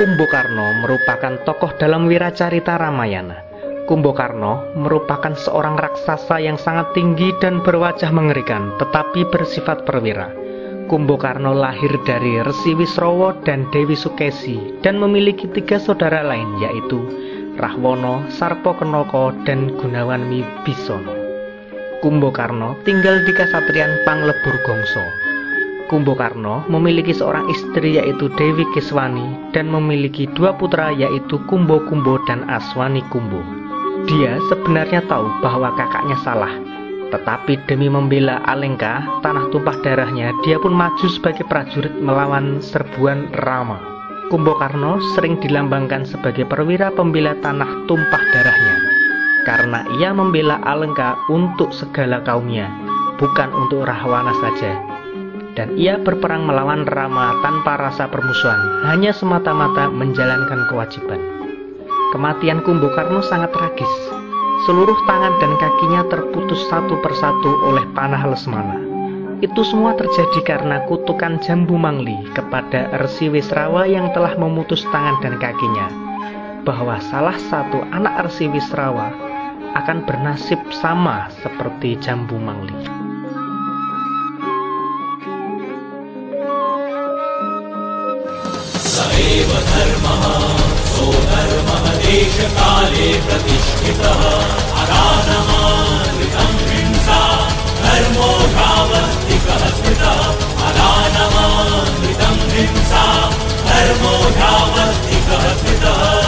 Kumbokarno merupakan tokoh dalam wiracarita Ramayana. Kumbokarno merupakan seorang raksasa yang sangat tinggi dan berwajah mengerikan, tetapi bersifat perwira. Kumbokarno lahir dari Resi Wisrowo dan Dewi Sukesi dan memiliki tiga saudara lain yaitu Rahwono, Sarpo Kenoko, dan Gunawan Mibisono. Kumbokarno tinggal di Kasatrian Panglebur Gongso. Kumbokarno memiliki seorang istri yaitu Dewi Kiswani dan memiliki dua putra yaitu Kumbo Kumbo dan Aswani Kumbo. Dia sebenarnya tahu bahwa kakaknya salah, tetapi demi membela Alengka, tanah tumpah darahnya, dia pun maju sebagai prajurit melawan serbuan Rama. Kumbokarno sering dilambangkan sebagai perwira pembela tanah tumpah darahnya, karena ia membela Alengka untuk segala kaumnya, bukan untuk Rahwana saja dan ia berperang melawan Rama tanpa rasa permusuhan, hanya semata-mata menjalankan kewajiban. Kematian Kumbokarno sangat tragis. Seluruh tangan dan kakinya terputus satu persatu oleh panah Lesmana. Itu semua terjadi karena kutukan Jambu Mangli kepada Resi Wisrawa yang telah memutus tangan dan kakinya, bahwa salah satu anak Resi Wisrawa akan bernasib sama seperti Jambu Mangli. एव धर्मः। सो धर्मः देशकाले प्रतिष्ठितः। अगानमा हिंसा धर्मो जावस्तिकः स्मृतः अगानमा हिंसा धर्मो जावस्तिकः स्मृतः